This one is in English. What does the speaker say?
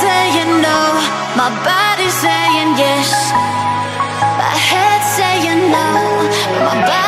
saying no, my body's saying yes. My head's saying no, my body.